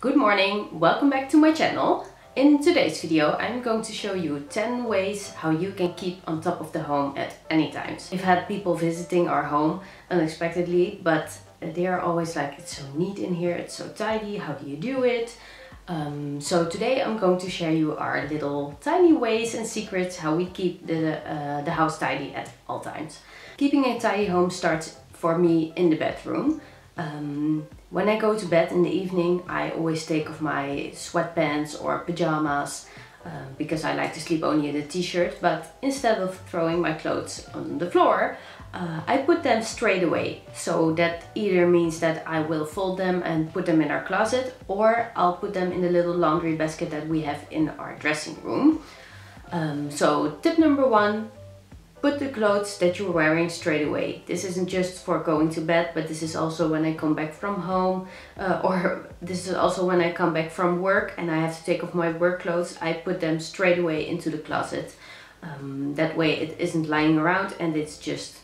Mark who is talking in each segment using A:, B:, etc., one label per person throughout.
A: Good morning, welcome back to my channel. In today's video I'm going to show you 10 ways how you can keep on top of the home at any times. We've had people visiting our home unexpectedly but they are always like it's so neat in here, it's so tidy, how do you do it? Um, so today I'm going to share you our little tiny ways and secrets how we keep the, uh, the house tidy at all times. Keeping a tidy home starts for me in the bedroom. Um, when I go to bed in the evening, I always take off my sweatpants or pajamas uh, because I like to sleep only in a t-shirt. But instead of throwing my clothes on the floor, uh, I put them straight away. So that either means that I will fold them and put them in our closet or I'll put them in the little laundry basket that we have in our dressing room. Um, so tip number one, Put the clothes that you're wearing straight away. This isn't just for going to bed, but this is also when I come back from home uh, or this is also when I come back from work and I have to take off my work clothes. I put them straight away into the closet. Um, that way it isn't lying around and it's just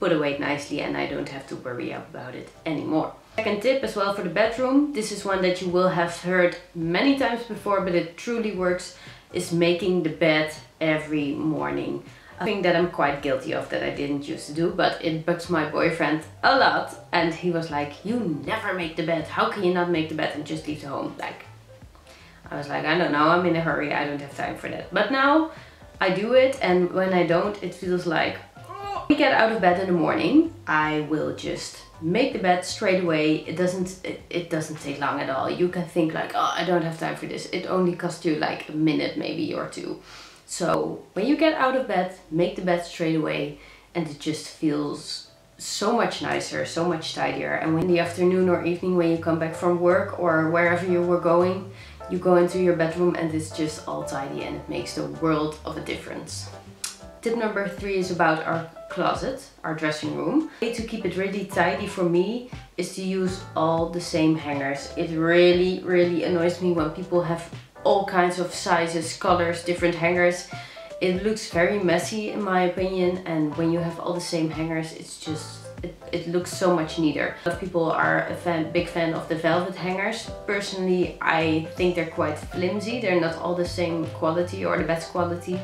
A: put away nicely and I don't have to worry about it anymore. Second tip as well for the bedroom. This is one that you will have heard many times before, but it truly works, is making the bed every morning thing that I'm quite guilty of that I didn't used to do, but it bugs my boyfriend a lot. And he was like, you never make the bed. How can you not make the bed and just leave the home? Like, I was like, I don't know, I'm in a hurry. I don't have time for that. But now I do it. And when I don't, it feels like, we get out of bed in the morning, I will just make the bed straight away. It doesn't it, it, doesn't take long at all. You can think like, oh, I don't have time for this. It only costs you like a minute maybe or two. So when you get out of bed, make the bed straight away and it just feels so much nicer, so much tidier. And when in the afternoon or evening when you come back from work or wherever you were going, you go into your bedroom and it's just all tidy and it makes the world of a difference. Tip number three is about our closet, our dressing room. way to keep it really tidy for me is to use all the same hangers. It really, really annoys me when people have all kinds of sizes, colors, different hangers. It looks very messy in my opinion and when you have all the same hangers it's just it, it looks so much neater. A lot of people are a fan, big fan of the velvet hangers. Personally I think they're quite flimsy, they're not all the same quality or the best quality.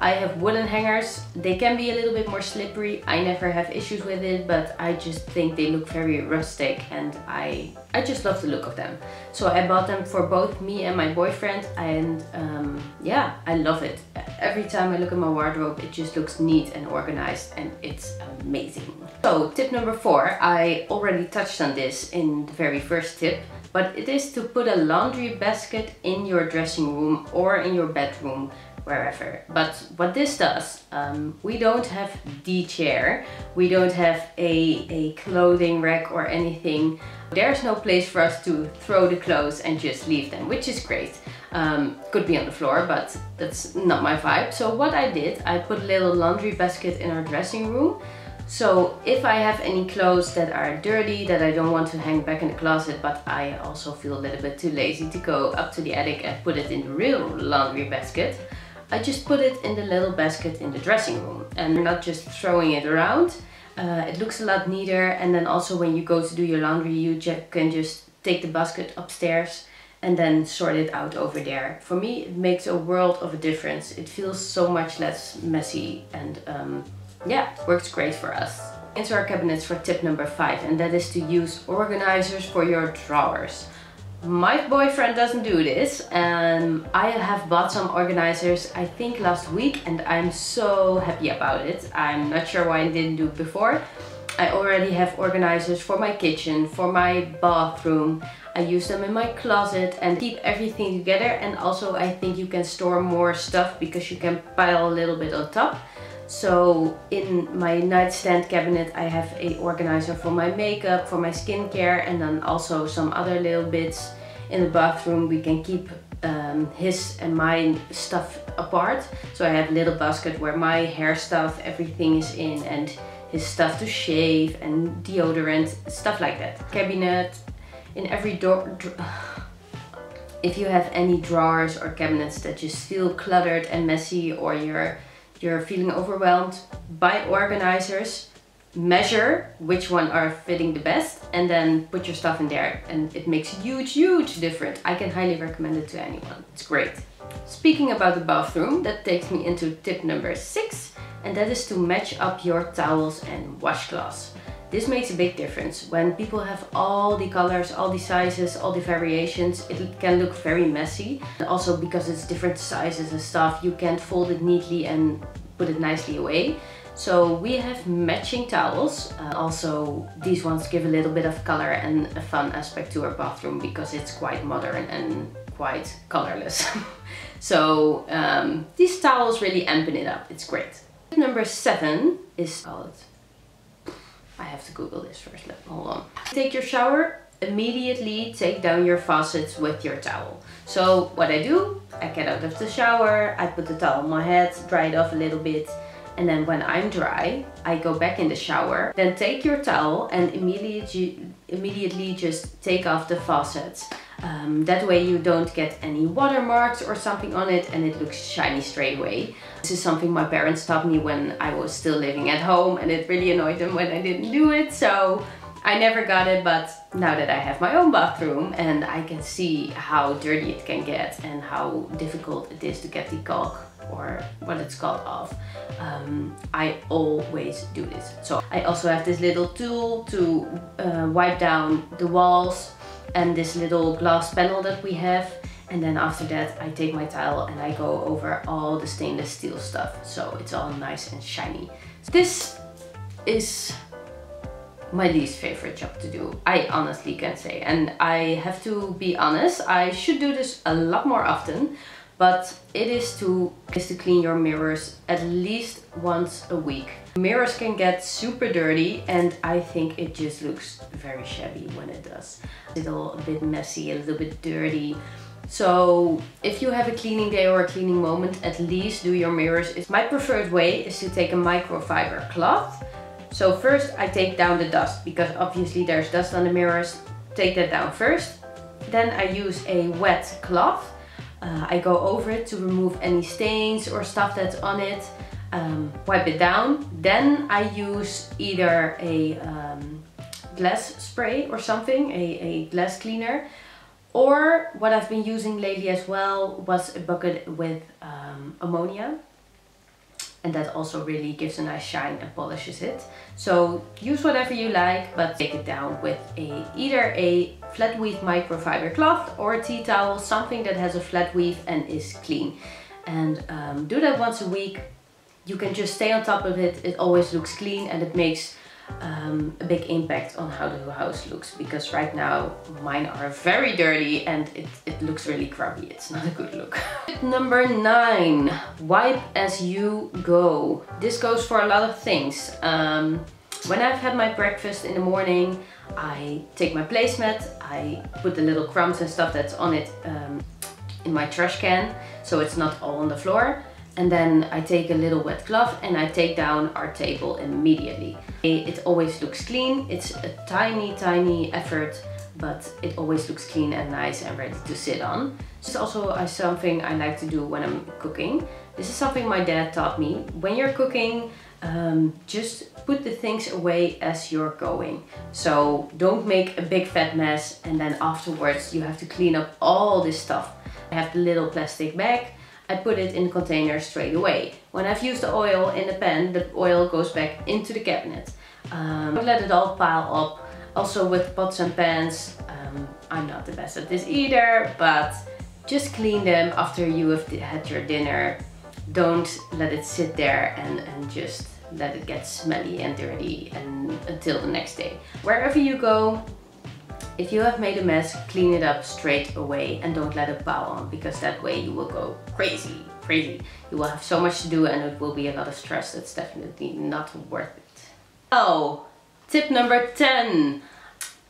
A: I have woolen hangers. They can be a little bit more slippery. I never have issues with it, but I just think they look very rustic and I, I just love the look of them. So I bought them for both me and my boyfriend and um, yeah, I love it. Every time I look at my wardrobe, it just looks neat and organized and it's amazing. So tip number four, I already touched on this in the very first tip, but it is to put a laundry basket in your dressing room or in your bedroom wherever. But what this does, um, we don't have the chair, we don't have a, a clothing rack or anything. There's no place for us to throw the clothes and just leave them, which is great. Um, could be on the floor, but that's not my vibe. So what I did, I put a little laundry basket in our dressing room. So if I have any clothes that are dirty, that I don't want to hang back in the closet, but I also feel a little bit too lazy to go up to the attic and put it in the real laundry basket, I just put it in the little basket in the dressing room and not just throwing it around. Uh, it looks a lot neater and then also when you go to do your laundry you can just take the basket upstairs and then sort it out over there. For me it makes a world of a difference. It feels so much less messy and um, yeah, works great for us. Into our cabinets for tip number five and that is to use organizers for your drawers. My boyfriend doesn't do this and I have bought some organizers I think last week and I'm so happy about it. I'm not sure why I didn't do it before. I already have organizers for my kitchen, for my bathroom. I use them in my closet and keep everything together and also I think you can store more stuff because you can pile a little bit on top. So in my nightstand cabinet I have a organizer for my makeup, for my skincare and then also some other little bits. In the bathroom we can keep um, his and my stuff apart. So I have a little basket where my hair stuff, everything is in and his stuff to shave and deodorant, stuff like that. Cabinet, in every door, if you have any drawers or cabinets that just feel cluttered and messy or you're you're feeling overwhelmed, buy organizers. measure which one are fitting the best and then put your stuff in there. And it makes a huge huge difference. I can highly recommend it to anyone. It's great. Speaking about the bathroom that takes me into tip number six and that is to match up your towels and washcloths this makes a big difference. When people have all the colors, all the sizes, all the variations, it can look very messy. Also because it's different sizes and stuff, you can't fold it neatly and put it nicely away. So we have matching towels. Uh, also, these ones give a little bit of color and a fun aspect to our bathroom because it's quite modern and quite colorless. so um, these towels really ampen it up. It's great. Number seven is called... I have to Google this first. Hold on. Take your shower, immediately take down your faucets with your towel. So what I do, I get out of the shower, I put the towel on my head, dry it off a little bit, and then when I'm dry, I go back in the shower. Then take your towel and immediately, immediately just take off the faucets. Um, that way you don't get any watermarks or something on it and it looks shiny straight away. This is something my parents taught me when I was still living at home and it really annoyed them when I didn't do it. So I never got it, but now that I have my own bathroom and I can see how dirty it can get and how difficult it is to get the caulk or what it's called off. Um, I always do this. So I also have this little tool to uh, wipe down the walls and this little glass panel that we have. And then after that I take my towel and I go over all the stainless steel stuff. So it's all nice and shiny. This is my least favorite job to do. I honestly can say. And I have to be honest, I should do this a lot more often but it is to, is to clean your mirrors at least once a week. Mirrors can get super dirty and I think it just looks very shabby when it does. It's a little a bit messy, a little bit dirty. So if you have a cleaning day or a cleaning moment, at least do your mirrors. My preferred way is to take a microfiber cloth. So first I take down the dust because obviously there's dust on the mirrors. Take that down first. Then I use a wet cloth uh, I go over it to remove any stains or stuff that's on it, um, wipe it down. Then I use either a um, glass spray or something, a, a glass cleaner. Or what I've been using lately as well was a bucket with um, ammonia and that also really gives a nice shine and polishes it. So use whatever you like, but take it down with a either a flat weave microfiber cloth or a tea towel, something that has a flat weave and is clean. And um, do that once a week. You can just stay on top of it. It always looks clean and it makes um, a big impact on how the house looks because right now mine are very dirty and it, it looks really grubby. It's not a good look. Number nine, wipe as you go. This goes for a lot of things. Um, when I've had my breakfast in the morning, I take my placemat, I put the little crumbs and stuff that's on it um, in my trash can so it's not all on the floor and then I take a little wet cloth and I take down our table immediately. It always looks clean, it's a tiny tiny effort but it always looks clean and nice and ready to sit on. This is also something I like to do when I'm cooking. This is something my dad taught me. When you're cooking, um, just put the things away as you're going. So don't make a big fat mess and then afterwards you have to clean up all this stuff. I have the little plastic bag I put it in the container straight away. When I've used the oil in the pan, the oil goes back into the cabinet. Um, let it all pile up. Also with pots and pans, um, I'm not the best at this either, but just clean them after you have had your dinner. Don't let it sit there and, and just let it get smelly and dirty and until the next day. Wherever you go, if you have made a mess, clean it up straight away and don't let it pile on because that way you will go crazy, crazy. You will have so much to do and it will be a lot of stress. That's definitely not worth it. Oh, tip number 10.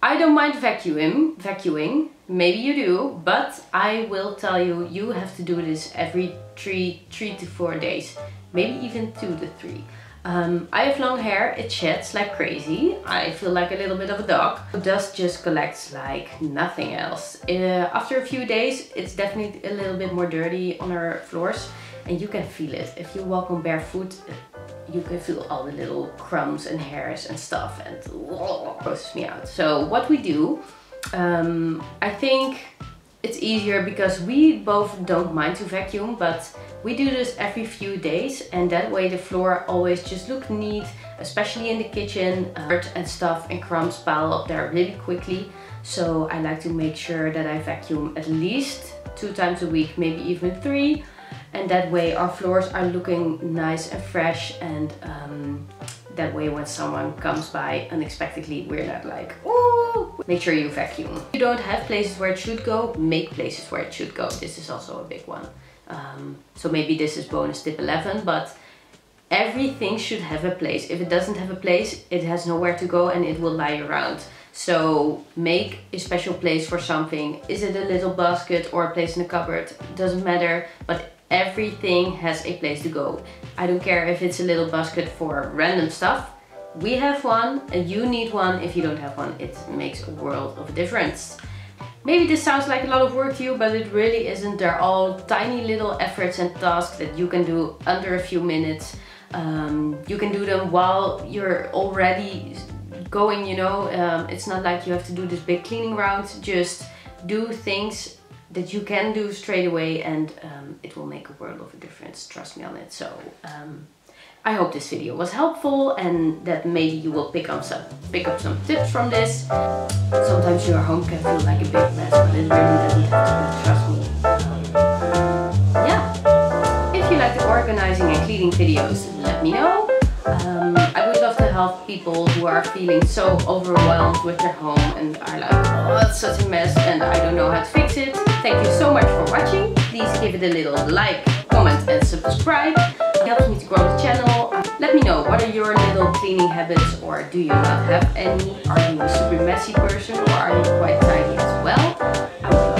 A: I don't mind vacuuming, vacuuming, maybe you do, but I will tell you, you have to do this every three, three to four days, maybe even two to three. Um, I have long hair, it sheds like crazy. I feel like a little bit of a dog. Dust just collects like nothing else. Uh, after a few days, it's definitely a little bit more dirty on our floors and you can feel it. If you walk on barefoot, you can feel all the little crumbs and hairs and stuff and grosses me out. So what we do, um, I think it's easier because we both don't mind to vacuum, but we do this every few days and that way the floor always just look neat, especially in the kitchen. Uh, dirt and stuff and crumbs pile up there really quickly. So I like to make sure that I vacuum at least two times a week, maybe even three. And that way our floors are looking nice and fresh and um, that way when someone comes by unexpectedly, we're not like, oh, make sure you vacuum. If you don't have places where it should go, make places where it should go. This is also a big one. Um, so maybe this is bonus tip 11, but everything should have a place. If it doesn't have a place, it has nowhere to go and it will lie around. So make a special place for something. Is it a little basket or a place in the cupboard? Doesn't matter, but everything has a place to go. I don't care if it's a little basket for random stuff. We have one and you need one. If you don't have one, it makes a world of difference. Maybe this sounds like a lot of work to you, but it really isn't. They're all tiny little efforts and tasks that you can do under a few minutes. Um, you can do them while you're already going, you know. Um, it's not like you have to do this big cleaning round. Just do things that you can do straight away and um, it will make a world of a difference, trust me on it. So um, I hope this video was helpful and that maybe you will pick up some pick up some tips from this. Sometimes your home can feel like a big mess, but it really doesn't have to be, trust me. Yeah. If you like the organizing and cleaning videos, let me know. Um, help people who are feeling so overwhelmed with their home and are like, oh, it's such a mess and I don't know how to fix it. Thank you so much for watching. Please give it a little like, comment and subscribe. It helps me to grow the channel. Let me know, what are your little cleaning habits or do you not have any? Are you a super messy person or are you quite tidy as well?